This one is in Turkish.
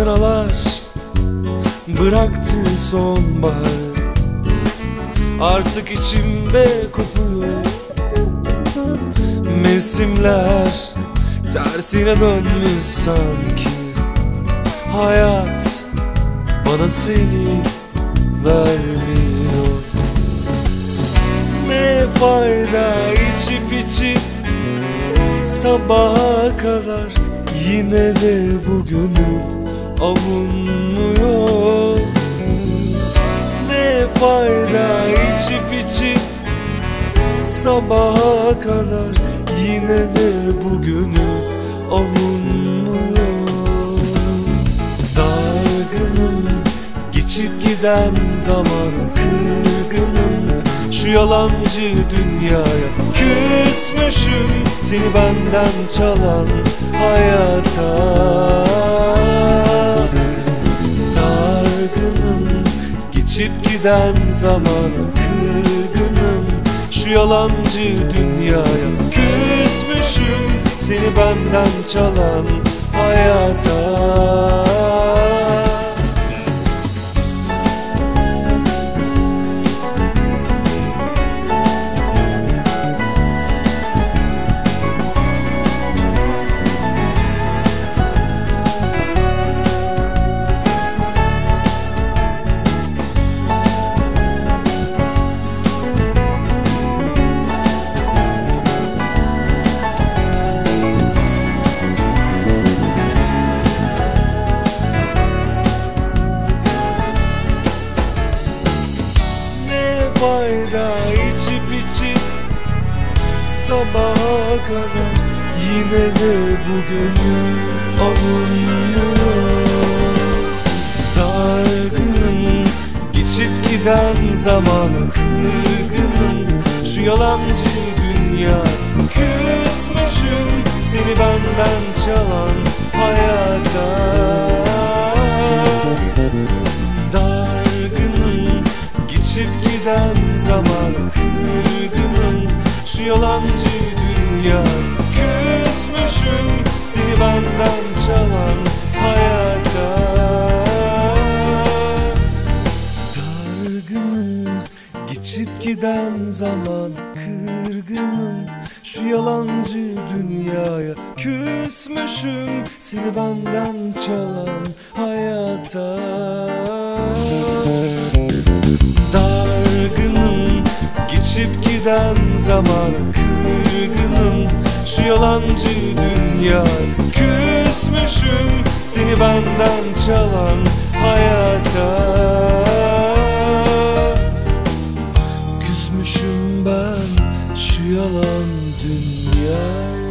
Fırtınalar bıraktı sonbahar. Artık içimde kopuyor Mevsimler tersine dönmüş sanki. Hayat bana seni vermiyor. Ne fayda içip içip sabaha kadar? Yine de bugünüm avunmuyor. Ne fayda içip içip sabaha kadar Yine de bugünü avunmuyor. Dargınım geçip giden zaman kırgınım. Şu yalancı dünyaya küsmüşüm Seni benden çalan hayata geçip giden zaman kırgınım. Şu yalancı dünyaya küsmüşüm. Seni benden çalan hayata sabaha kadar Yine de bugünü avunmuyor Dargınım geçip giden zamanı kırgınım. Şu yalancı dünya küsmüşüm Seni benden çalan hayata. Dargınım geçip giden zaman kırgınım yalancı dünya. Küsmüşüm Seni benden çalan hayata. Dargınım geçip giden zaman kırgınım. Şu yalancı dünyaya küsmüşüm Seni benden çalan hayata. Dargınım geçip giden zaman kırgınım. Şu yalancı dünya küsmüşüm. Seni benden çalan hayata. Küsmüşüm ben şu yalan dünyaya